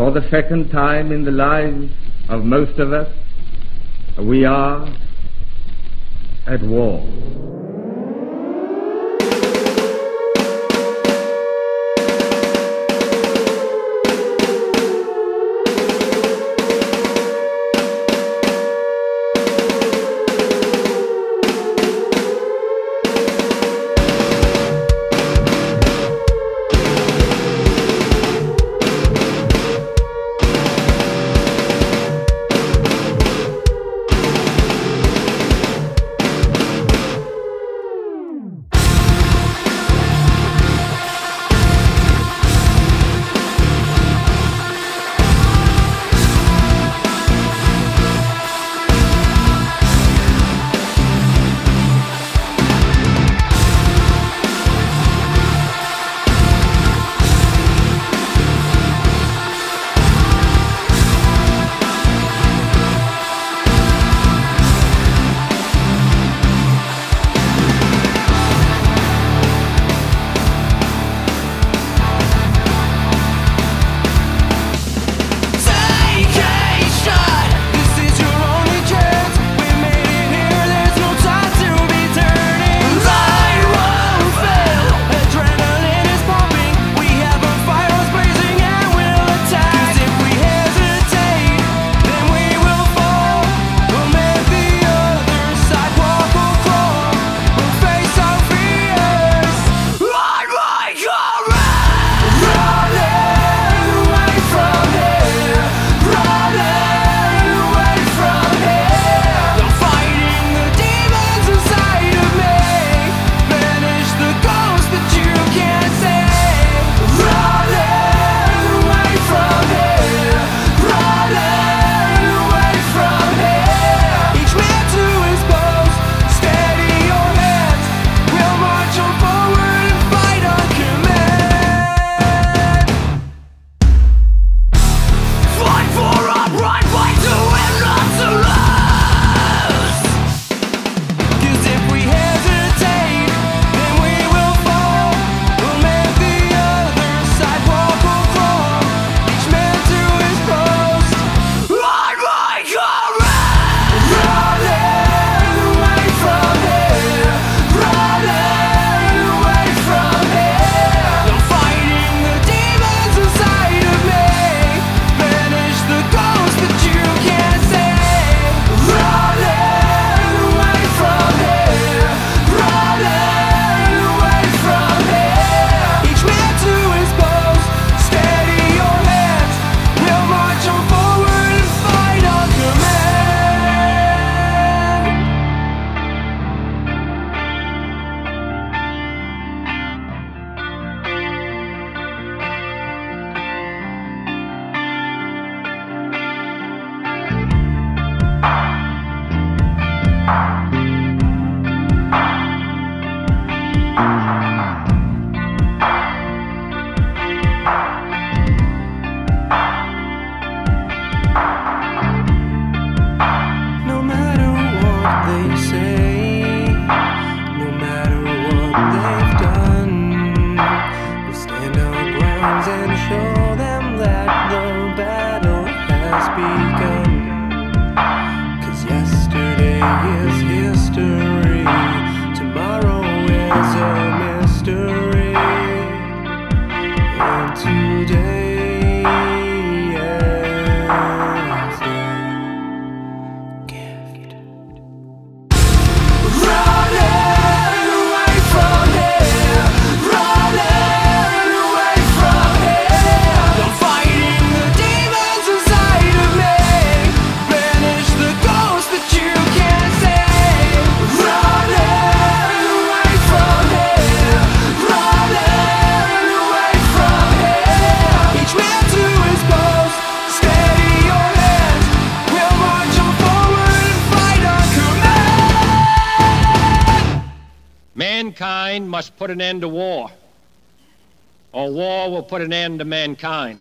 For the second time in the lives of most of us, we are at war. today Mankind must put an end to war, or war will put an end to mankind.